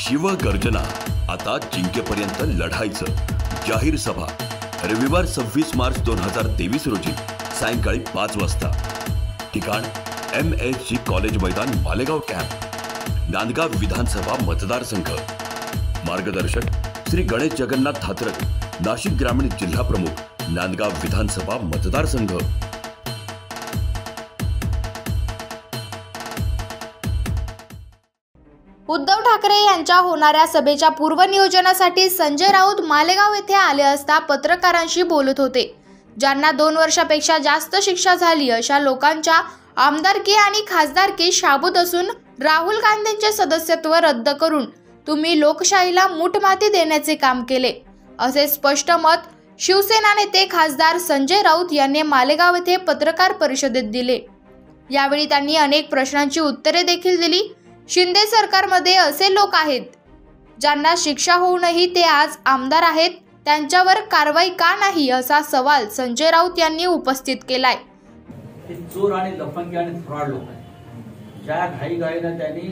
शिवगर्जना आता जिंकेपर्यंत लढायचं. जाहीर सभा. रविवार सव्वीस मार्च दोन हजार तेवीस रोजी सायंकाळी पाच वाजता. ठिकाण एम एस जी कॉलेज मैदान मालेगाव कॅम्प नांदगाव विधानसभा मतदारसंघ. मार्गदर्शक श्री गणेश जगन्नाथ थात्रक नाशिक ग्रामीण जिल्हा प्रमुख नांदगाव विधानसभा मतदारसंघ. उद्धव ठाकरे यांच्या होणाऱ्या सभेच्या पूर्वनियोजनासाठी संजय राऊत मालेगाव येथे आले असता पत्रकारांशी बोलत होते. ज्यांना दोन वर्षापेक्षा जास्त शिक्षा झाली अशा लोकांच्या आमदारकी आणि खासदारकी शाबूत असून राहुल गांधींचे सदस्यत्व रद्द करून तुम्ही लोकशाहीला मूठमाती देण्याचे काम केले. असे स्पष्ट मत शिवसेना नेते खासदार संजय राऊत यांनी मालेगाव येथे पत्रकार परिषदेत दिले. यावेळी त्यांनी अनेक प्रश्नांची उत्तरे देखील दिली. शिंदे सरकारमध्ये असे लोक आहेत ज्यांना शिक्षा होऊनही ते आज आमदार आहेत त्यांच्यावर कारवाई का नाही असा सवाल संजय राऊत यांनी उपस्थित केलाय. चोर आणि लफंगी आणि फ्रॉड लोक आहेत. ज्या घाईघाईनं त्यांनी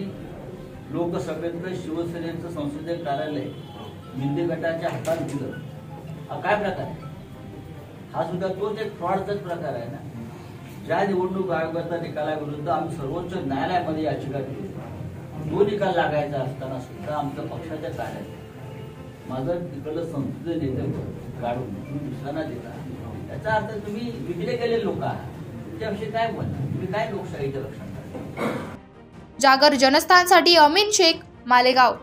लोकसभेतलं शिवसेनेचं संसदीय कार्यालय मिंदे गटाच्या हातात दिलं. हा काय प्रकार आहे? हा सुद्धा तोच एक फ्रॉडचाच प्रकार आहे ना? ज्या निवडणूक आयोगाच्या निकालाविरुद्ध आम्ही सर्वोच्च न्यायालयामध्ये याचिका केली. तो निकाल लागायचा असताना सुद्धा आमच्या पक्षाच्या कार्यात माझं तिकडलं संसदीय नेतृत्व काढून तुम्ही दुसऱ्यांना देता त्याचा अर्थ तुम्ही विकले गेले लोक आहात. तुमच्याविषयी काय बोलणार? तुम्ही काय लोकशाहीचं लक्षात जागर जनस्थानसाठी अमीन शेख मालेगाव.